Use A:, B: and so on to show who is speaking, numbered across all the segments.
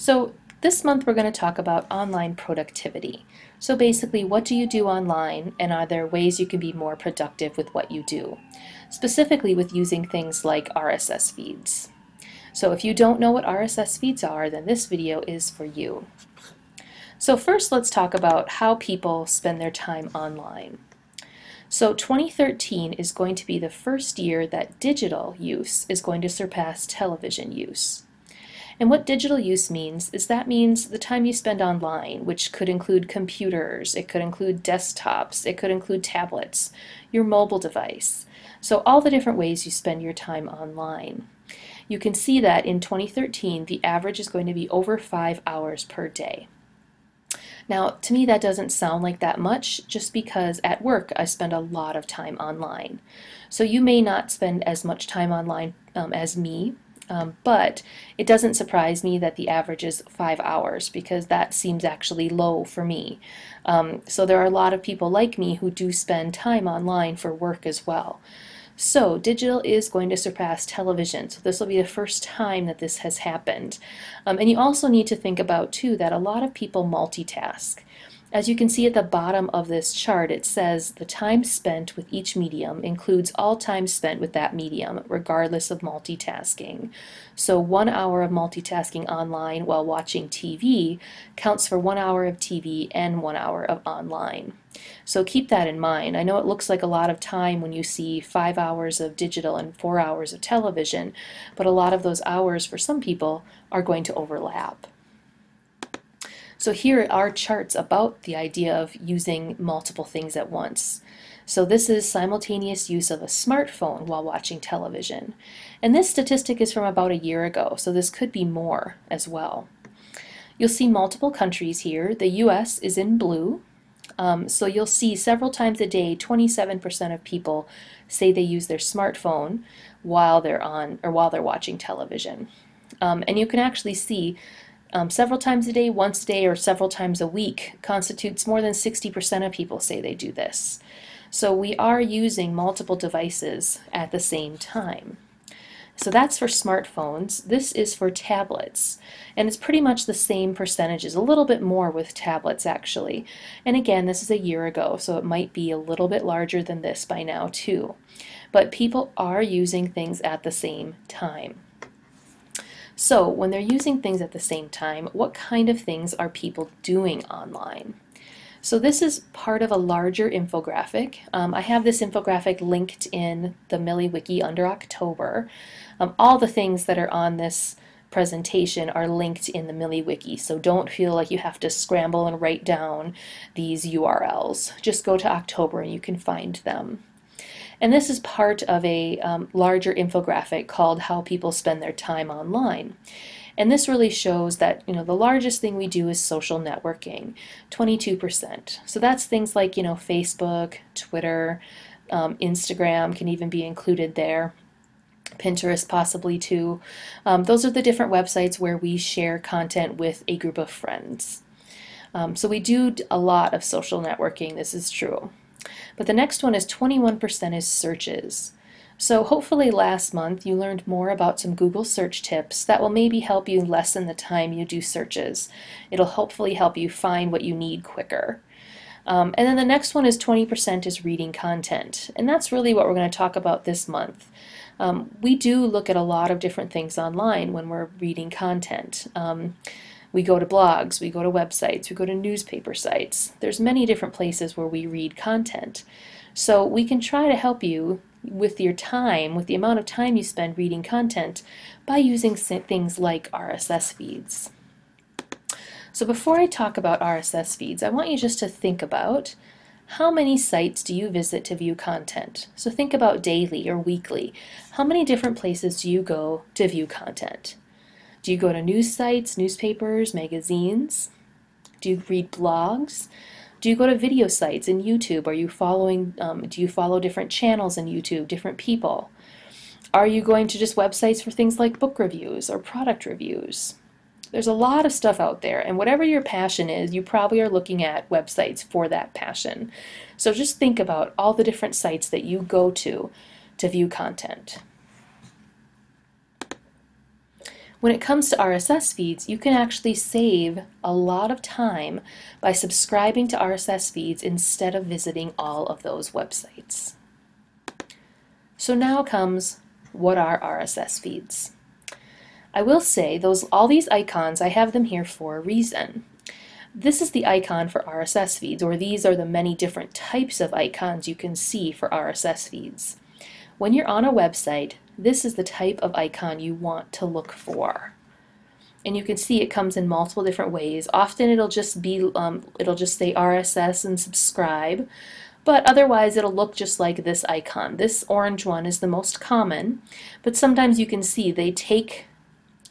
A: So this month we're going to talk about online productivity. So basically, what do you do online and are there ways you can be more productive with what you do? Specifically with using things like RSS feeds. So if you don't know what RSS feeds are, then this video is for you. So first let's talk about how people spend their time online. So 2013 is going to be the first year that digital use is going to surpass television use. And what digital use means is that means the time you spend online, which could include computers, it could include desktops, it could include tablets, your mobile device. So all the different ways you spend your time online. You can see that in 2013, the average is going to be over five hours per day. Now, to me, that doesn't sound like that much just because at work I spend a lot of time online. So you may not spend as much time online um, as me, um, but it doesn't surprise me that the average is five hours because that seems actually low for me. Um, so there are a lot of people like me who do spend time online for work as well. So digital is going to surpass television. So this will be the first time that this has happened. Um, and you also need to think about too that a lot of people multitask. As you can see at the bottom of this chart, it says the time spent with each medium includes all time spent with that medium, regardless of multitasking. So one hour of multitasking online while watching TV counts for one hour of TV and one hour of online. So keep that in mind. I know it looks like a lot of time when you see five hours of digital and four hours of television, but a lot of those hours for some people are going to overlap. So here are charts about the idea of using multiple things at once. So this is simultaneous use of a smartphone while watching television. And this statistic is from about a year ago, so this could be more as well. You'll see multiple countries here. The US is in blue. Um, so you'll see several times a day, 27% of people say they use their smartphone while they're on or while they're watching television. Um, and you can actually see um, several times a day, once a day, or several times a week constitutes more than 60% of people say they do this. So we are using multiple devices at the same time. So that's for smartphones. This is for tablets. And it's pretty much the same percentages, a little bit more with tablets actually. And again, this is a year ago, so it might be a little bit larger than this by now too. But people are using things at the same time. So when they're using things at the same time, what kind of things are people doing online? So this is part of a larger infographic. Um, I have this infographic linked in the MILI Wiki under October. Um, all the things that are on this presentation are linked in the MILI Wiki, so don't feel like you have to scramble and write down these URLs. Just go to October and you can find them. And this is part of a um, larger infographic called How People Spend Their Time Online. And this really shows that, you know, the largest thing we do is social networking, 22%. So that's things like, you know, Facebook, Twitter, um, Instagram can even be included there. Pinterest possibly too. Um, those are the different websites where we share content with a group of friends. Um, so we do a lot of social networking, this is true. But the next one is 21% is searches. So hopefully last month you learned more about some Google search tips that will maybe help you lessen the time you do searches. It'll hopefully help you find what you need quicker. Um, and then the next one is 20% is reading content. And that's really what we're going to talk about this month. Um, we do look at a lot of different things online when we're reading content. Um, we go to blogs, we go to websites, we go to newspaper sites. There's many different places where we read content. So we can try to help you with your time, with the amount of time you spend reading content by using things like RSS feeds. So before I talk about RSS feeds, I want you just to think about how many sites do you visit to view content? So think about daily or weekly. How many different places do you go to view content? Do you go to news sites, newspapers, magazines? Do you read blogs? Do you go to video sites in YouTube? Are you following, um, do you follow different channels in YouTube, different people? Are you going to just websites for things like book reviews or product reviews? There's a lot of stuff out there, and whatever your passion is, you probably are looking at websites for that passion. So just think about all the different sites that you go to to view content. When it comes to RSS feeds, you can actually save a lot of time by subscribing to RSS feeds instead of visiting all of those websites. So now comes what are RSS feeds? I will say those all these icons, I have them here for a reason. This is the icon for RSS feeds, or these are the many different types of icons you can see for RSS feeds. When you're on a website, this is the type of icon you want to look for. And you can see it comes in multiple different ways. Often it'll just be, um, it'll just say RSS and subscribe, but otherwise it'll look just like this icon. This orange one is the most common, but sometimes you can see they take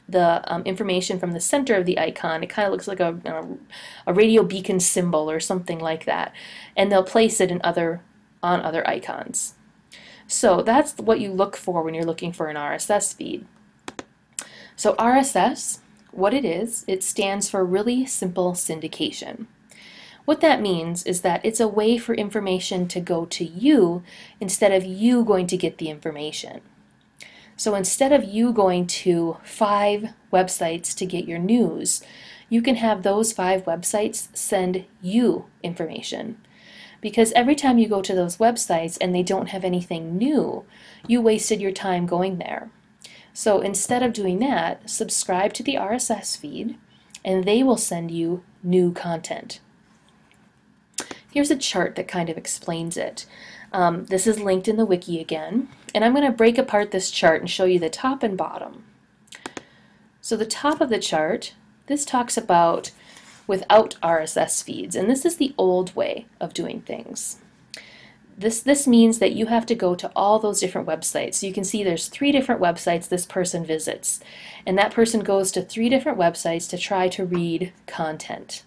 A: the um, information from the center of the icon. It kind of looks like a, a, a radio beacon symbol or something like that, and they'll place it in other on other icons. So that's what you look for when you're looking for an RSS feed. So RSS, what it is, it stands for Really Simple Syndication. What that means is that it's a way for information to go to you instead of you going to get the information. So instead of you going to five websites to get your news, you can have those five websites send you information because every time you go to those websites and they don't have anything new, you wasted your time going there. So instead of doing that, subscribe to the RSS feed and they will send you new content. Here's a chart that kind of explains it. Um, this is linked in the wiki again, and I'm going to break apart this chart and show you the top and bottom. So the top of the chart, this talks about without RSS feeds. And this is the old way of doing things. This, this means that you have to go to all those different websites. So you can see there's three different websites this person visits. And that person goes to three different websites to try to read content.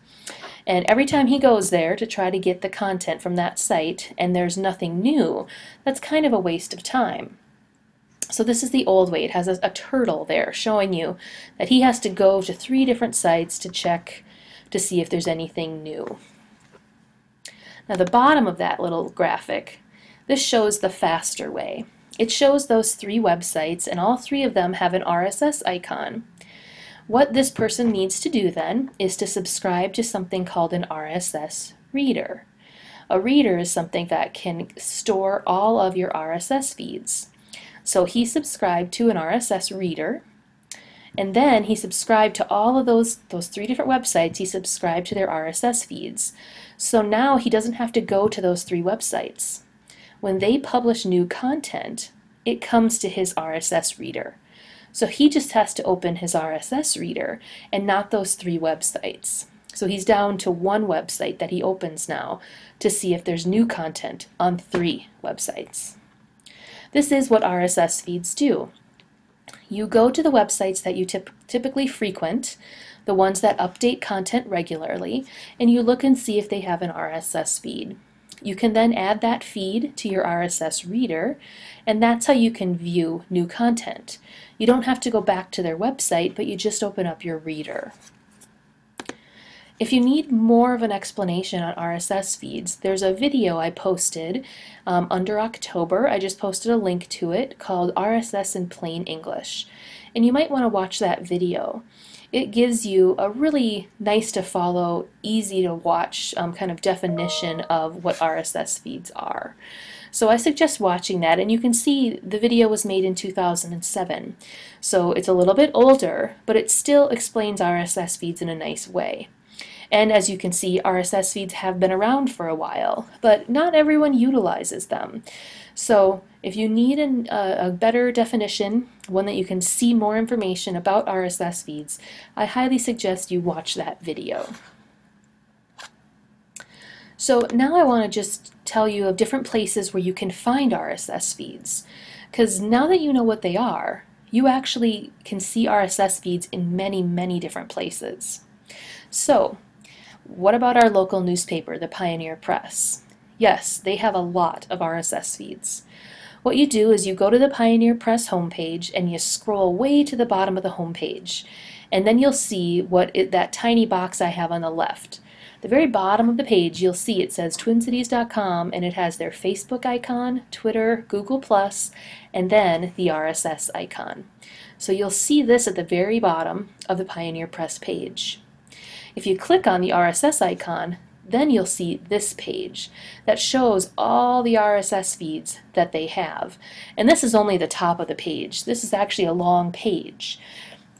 A: And every time he goes there to try to get the content from that site and there's nothing new, that's kind of a waste of time. So this is the old way. It has a, a, turtle there showing you that he has to go to three different sites to check to see if there's anything new. Now the bottom of that little graphic, this shows the faster way. It shows those three websites and all three of them have an RSS icon. What this person needs to do then is to subscribe to something called an RSS reader. A reader is something that can store all of your RSS feeds. So he subscribed to an RSS reader and then he subscribed to all of those, those three different websites. He subscribed to their RSS feeds. So now he doesn't have to go to those three websites. When they publish new content, it comes to his RSS reader. So he just has to open his RSS reader and not those three websites. So he's down to one website that he opens now to see if there's new content on three websites. This is what RSS feeds do. You go to the websites that you typically frequent, the ones that update content regularly, and you look and see if they have an RSS feed. You can then add that feed to your RSS reader, and that's how you can view new content. You don't have to go back to their website, but you just open up your reader. If you need more of an explanation on RSS feeds, there's a video I posted um, under October. I just posted a link to it called RSS in Plain English. And you might want to watch that video. It gives you a really nice to follow, easy to watch um, kind of definition of what RSS feeds are. So I suggest watching that, and you can see the video was made in 2007. So it's a little bit older, but it still explains RSS feeds in a nice way. And as you can see, RSS feeds have been around for a while, but not everyone utilizes them. So if you need an, a better definition, one that you can see more information about RSS feeds, I highly suggest you watch that video. So now I want to just tell you of different places where you can find RSS feeds. Because now that you know what they are, you actually can see RSS feeds in many, many different places. So what about our local newspaper, the Pioneer Press? Yes, they have a lot of RSS feeds. What you do is you go to the Pioneer Press homepage and you scroll way to the bottom of the homepage. And then you'll see what it, that tiny box I have on the left. The very bottom of the page, you'll see it says twincities.com and it has their Facebook icon, Twitter, Google+, and then the RSS icon. So you'll see this at the very bottom of the Pioneer Press page. If you click on the RSS icon, then you'll see this page that shows all the RSS feeds that they have. And this is only the top of the page. This is actually a long page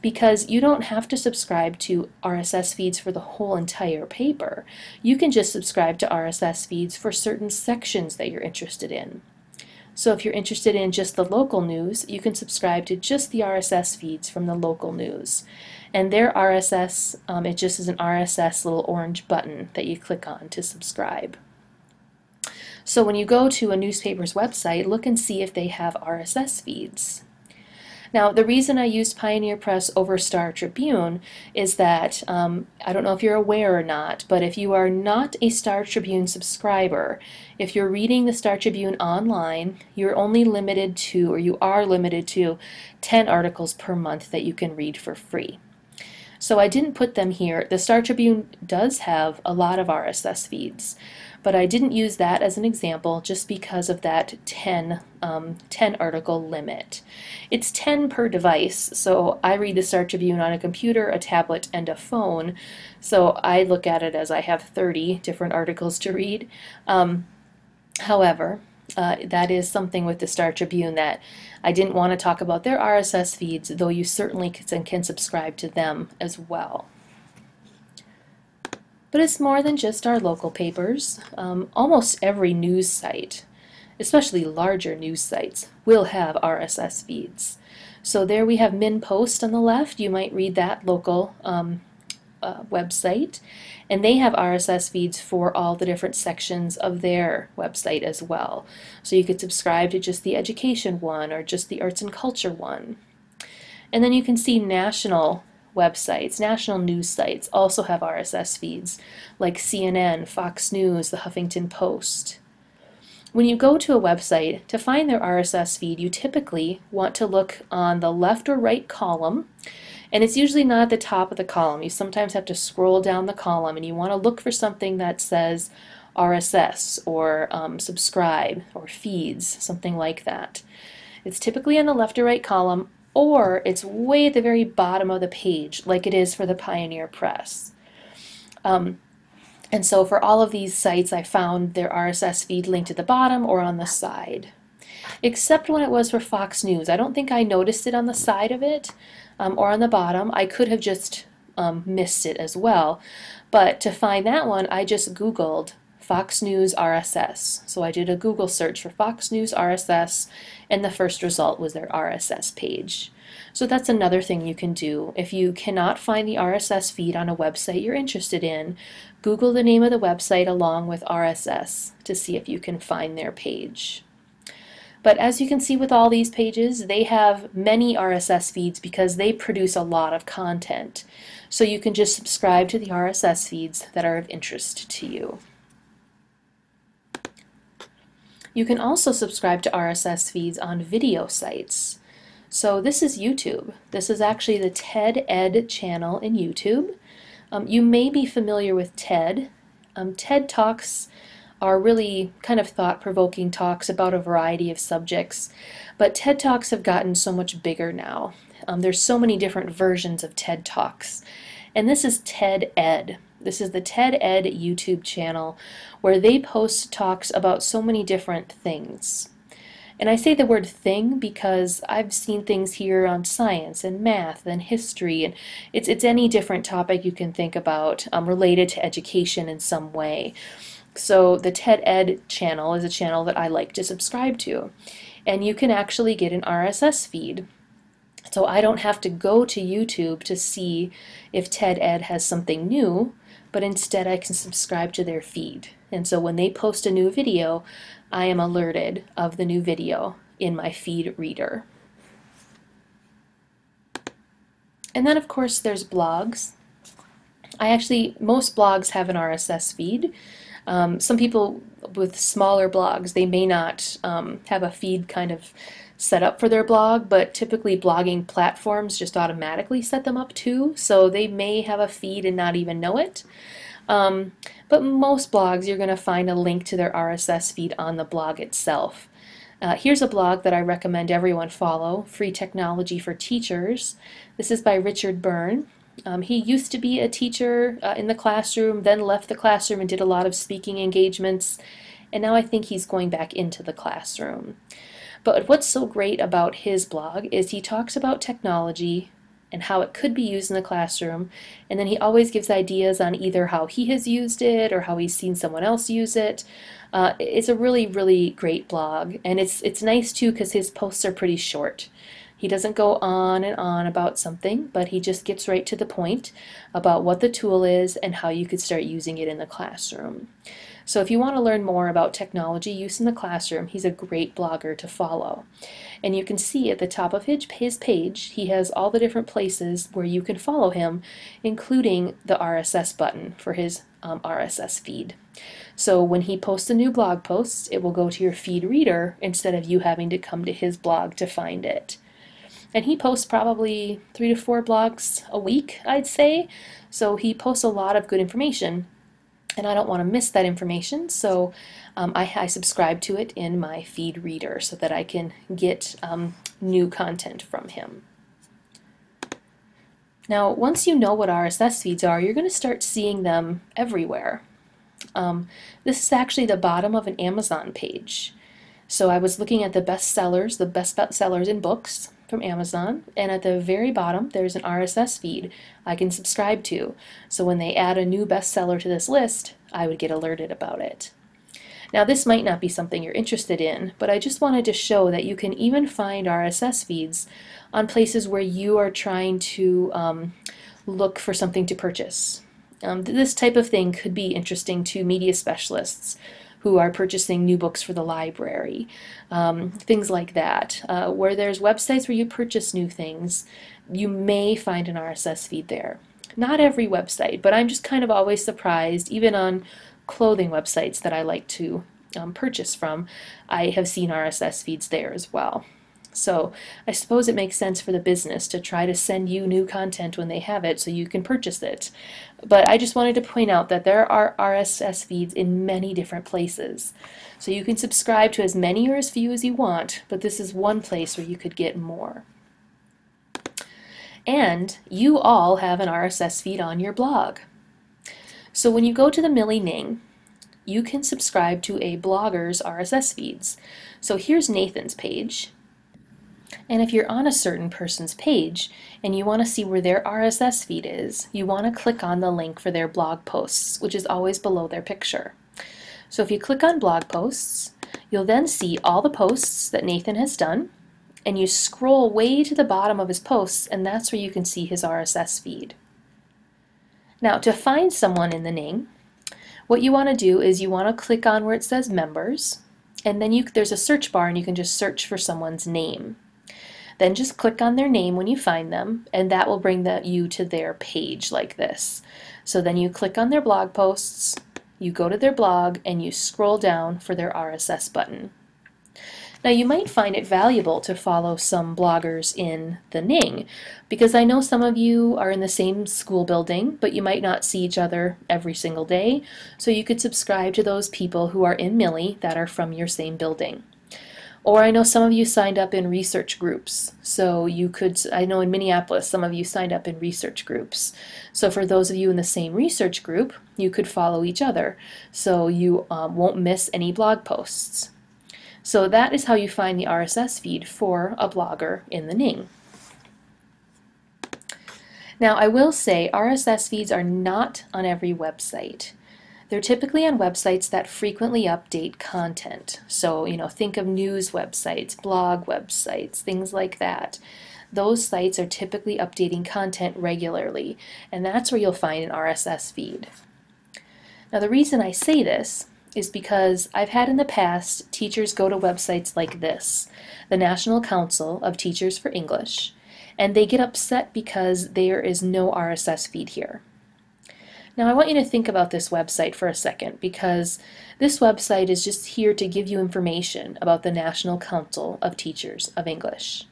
A: because you don't have to subscribe to RSS feeds for the whole entire paper. You can just subscribe to RSS feeds for certain sections that you're interested in. So if you're interested in just the local news, you can subscribe to just the RSS feeds from the local news. And their RSS, um, it just is an RSS little orange button that you click on to subscribe. So when you go to a newspaper's website, look and see if they have RSS feeds. Now, the reason I used Pioneer Press over Star Tribune is that, um, I don't know if you're aware or not, but if you are not a Star Tribune subscriber, if you're reading the Star Tribune online, you're only limited to, or you are limited to, 10 articles per month that you can read for free. So I didn't put them here. The Star Tribune does have a lot of RSS feeds but I didn't use that as an example just because of that 10, um, 10 article limit. It's 10 per device, so I read the Star Tribune on a computer, a tablet, and a phone, so I look at it as I have 30 different articles to read. Um, however, uh, that is something with the Star Tribune that I didn't want to talk about their RSS feeds, though you certainly can, can subscribe to them as well. But it's more than just our local papers. Um, almost every news site, especially larger news sites, will have RSS feeds. So there we have MinnPost on the left. You might read that local um, uh, website. And they have RSS feeds for all the different sections of their website as well. So you could subscribe to just the education one or just the arts and culture one. And then you can see national websites, national news sites also have RSS feeds, like CNN, Fox News, the Huffington Post. When you go to a website, to find their RSS feed, you typically want to look on the left or right column, and it's usually not at the top of the column. You sometimes have to scroll down the column, and you want to look for something that says RSS or um, subscribe or feeds, something like that. It's typically in the left or right column or it's way at the very bottom of the page, like it is for the Pioneer Press. Um, and so for all of these sites, I found their RSS feed linked at the bottom or on the side. Except when it was for Fox News. I don't think I noticed it on the side of it um, or on the bottom. I could have just um, missed it as well. But to find that one, I just Googled Fox News RSS. So I did a Google search for Fox News RSS, and the first result was their RSS page. So that's another thing you can do. If you cannot find the RSS feed on a website you're interested in, Google the name of the website along with RSS to see if you can find their page. But as you can see with all these pages, they have many RSS feeds because they produce a lot of content. So you can just subscribe to the RSS feeds that are of interest to you. You can also subscribe to RSS feeds on video sites. So this is YouTube. This is actually the TED Ed channel in YouTube. Um, you may be familiar with TED. Um, TED Talks are really kind of thought-provoking talks about a variety of subjects, but TED Talks have gotten so much bigger now. Um, there's so many different versions of TED Talks. And this is TED Ed. This is the TED Ed YouTube channel where they post talks about so many different things. And I say the word thing because I've seen things here on science and math and history, and it's, it's any different topic you can think about um, related to education in some way. So the TED Ed channel is a channel that I like to subscribe to. And you can actually get an RSS feed. So I don't have to go to YouTube to see if TED Ed has something new but instead I can subscribe to their feed. And so when they post a new video, I am alerted of the new video in my feed reader. And then of course there's blogs. I actually, most blogs have an RSS feed. Um, some people with smaller blogs, they may not um, have a feed kind of set up for their blog, but typically blogging platforms just automatically set them up too, so they may have a feed and not even know it. Um, but most blogs, you're going to find a link to their RSS feed on the blog itself. Uh, here's a blog that I recommend everyone follow, Free Technology for Teachers. This is by Richard Byrne. Um, he used to be a teacher uh, in the classroom, then left the classroom and did a lot of speaking engagements, and now I think he's going back into the classroom. But what's so great about his blog is he talks about technology and how it could be used in the classroom, and then he always gives ideas on either how he has used it or how he's seen someone else use it. Uh, it's a really, really great blog, and it's it's nice too because his posts are pretty short. He doesn't go on and on about something, but he just gets right to the point about what the tool is and how you could start using it in the classroom. So if you want to learn more about technology use in the classroom, he's a great blogger to follow. And you can see at the top of his page, he has all the different places where you can follow him, including the RSS button for his um, RSS feed. So when he posts a new blog post, it will go to your feed reader instead of you having to come to his blog to find it. And he posts probably three to four blogs a week, I'd say. So he posts a lot of good information. And I don't want to miss that information, so um, I, I, subscribe to it in my feed reader so that I can get um, new content from him. Now, once you know what RSS feeds are, you're going to start seeing them everywhere. Um, this is actually the bottom of an Amazon page. So I was looking at the best sellers, the best sellers in books, from Amazon, and at the very bottom there's an RSS feed I can subscribe to. So when they add a new bestseller to this list, I would get alerted about it. Now this might not be something you're interested in, but I just wanted to show that you can even find RSS feeds on places where you are trying to um, look for something to purchase. Um, this type of thing could be interesting to media specialists who are purchasing new books for the library, um, things like that. Uh, where there's websites where you purchase new things, you may find an RSS feed there. Not every website, but I'm just kind of always surprised, even on clothing websites that I like to um, purchase from, I have seen RSS feeds there as well. So I suppose it makes sense for the business to try to send you new content when they have it so you can purchase it. But I just wanted to point out that there are RSS feeds in many different places. So you can subscribe to as many or as few as you want, but this is one place where you could get more. And you all have an RSS feed on your blog. So when you go to the MILI Ning, you can subscribe to a blogger's RSS feeds. So here's Nathan's page. And if you're on a certain person's page and you want to see where their RSS feed is, you want to click on the link for their blog posts, which is always below their picture. So if you click on blog posts, you'll then see all the posts that Nathan has done, and you scroll way to the bottom of his posts, and that's where you can see his RSS feed. Now, to find someone in the Ning, what you want to do is you want to click on where it says members, and then you, there's a search bar and you can just search for someone's name. Then just click on their name when you find them, and that will bring the, you to their page like this. So then you click on their blog posts, you go to their blog, and you scroll down for their RSS button. Now you might find it valuable to follow some bloggers in the Ning, because I know some of you are in the same school building, but you might not see each other every single day, so you could subscribe to those people who are in MILI that are from your same building. Or I know some of you signed up in research groups. So you could, I know in Minneapolis, some of you signed up in research groups. So for those of you in the same research group, you could follow each other. So you um, won't miss any blog posts. So that is how you find the RSS feed for a blogger in the Ning. Now I will say RSS feeds are not on every website. They're typically on websites that frequently update content. So, you know, think of news websites, blog websites, things like that. Those sites are typically updating content regularly, and that's where you'll find an RSS feed. Now, the reason I say this is because I've had in the past teachers go to websites like this, the National Council of Teachers for English, and they get upset because there is no RSS feed here. Now I want you to think about this website for a second because this website is just here to give you information about the National Council of Teachers of English.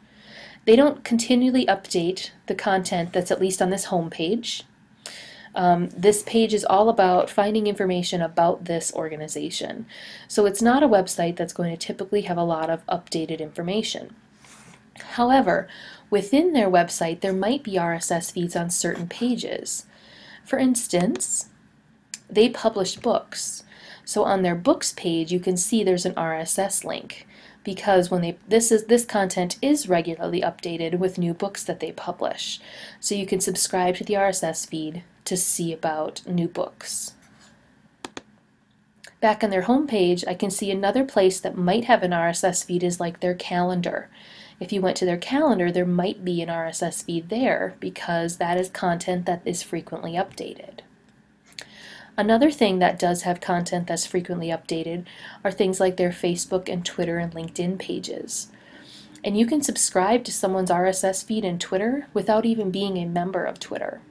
A: They don't continually update the content that's at least on this home page. Um, this page is all about finding information about this organization. So it's not a website that's going to typically have a lot of updated information. However, within their website, there might be RSS feeds on certain pages. For instance, they publish books. So on their books page, you can see there's an RSS link because when they this is this content is regularly updated with new books that they publish. So you can subscribe to the RSS feed to see about new books. Back on their homepage, I can see another place that might have an RSS feed is like their calendar. If you went to their calendar, there might be an RSS feed there because that is content that is frequently updated. Another thing that does have content that's frequently updated are things like their Facebook and Twitter and LinkedIn pages. And you can subscribe to someone's RSS feed in Twitter without even being a member of Twitter.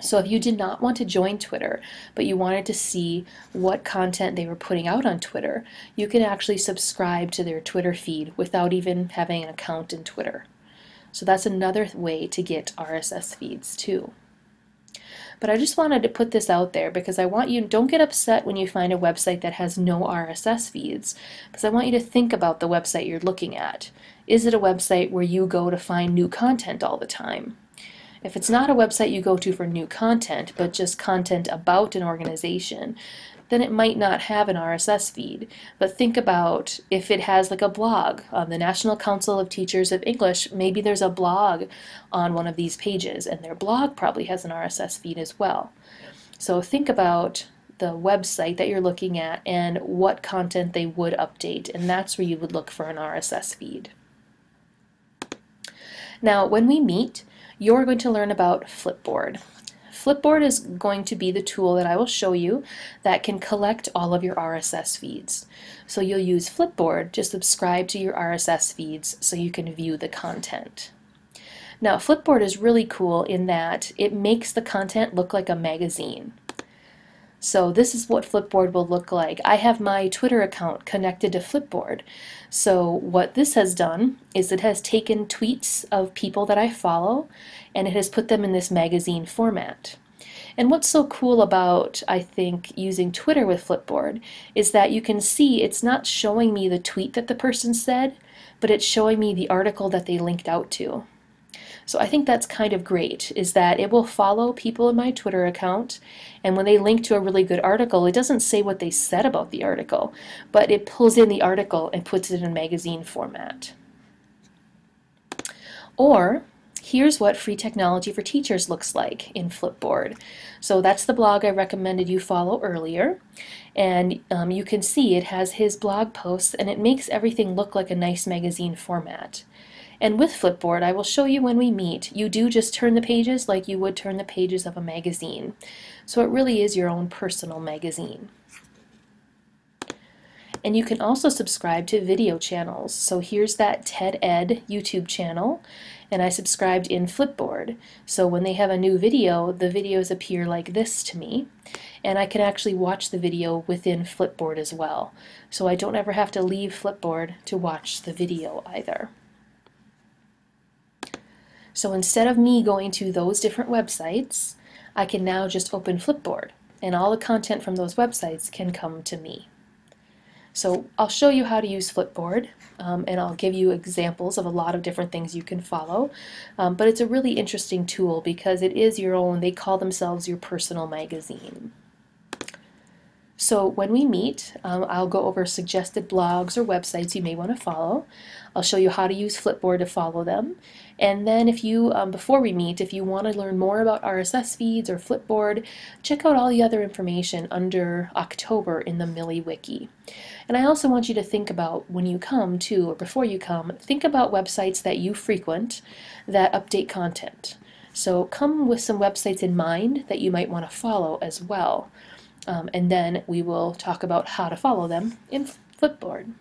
A: So if you did not want to join Twitter, but you wanted to see what content they were putting out on Twitter, you can actually subscribe to their Twitter feed without even having an account in Twitter. So that's another way to get RSS feeds too. But I just wanted to put this out there because I want you, don't get upset when you find a website that has no RSS feeds, because I want you to think about the website you're looking at. Is it a website where you go to find new content all the time? If it's not a website you go to for new content, but just content about an organization, then it might not have an RSS feed. But think about if it has like a blog on the National Council of Teachers of English, maybe there's a blog on one of these pages, and their blog probably has an RSS feed as well. So think about the website that you're looking at and what content they would update, and that's where you would look for an RSS feed. Now, when we meet, you're going to learn about Flipboard. Flipboard is going to be the tool that I will show you that can collect all of your RSS feeds. So you'll use Flipboard to subscribe to your RSS feeds so you can view the content. Now Flipboard is really cool in that it makes the content look like a magazine. So this is what Flipboard will look like. I have my Twitter account connected to Flipboard. So what this has done is it has taken tweets of people that I follow and it has put them in this magazine format. And what's so cool about, I think, using Twitter with Flipboard is that you can see it's not showing me the tweet that the person said, but it's showing me the article that they linked out to. So I think that's kind of great, is that it will follow people in my Twitter account, and when they link to a really good article, it doesn't say what they said about the article, but it pulls in the article and puts it in magazine format. Or here's what Free Technology for Teachers looks like in Flipboard. So that's the blog I recommended you follow earlier. And um, you can see it has his blog posts and it makes everything look like a nice magazine format. And with Flipboard, I will show you when we meet, you do just turn the pages like you would turn the pages of a magazine. So it really is your own personal magazine. And you can also subscribe to video channels. So here's that TED Ed YouTube channel, and I subscribed in Flipboard. So when they have a new video, the videos appear like this to me, and I can actually watch the video within Flipboard as well. So I don't ever have to leave Flipboard to watch the video either. So instead of me going to those different websites, I can now just open Flipboard and all the content from those websites can come to me. So I'll show you how to use Flipboard um, and I'll give you examples of a lot of different things you can follow. Um, but it's a really interesting tool because it is your own, they call themselves your personal magazine. So when we meet, um, I'll go over suggested blogs or websites you may want to follow. I'll show you how to use Flipboard to follow them. And then if you, um, before we meet, if you want to learn more about RSS feeds or Flipboard, check out all the other information under October in the MILI Wiki. And I also want you to think about when you come to, or before you come, think about websites that you frequent that update content. So come with some websites in mind that you might want to follow as well. Um, and then we will talk about how to follow them in Flipboard.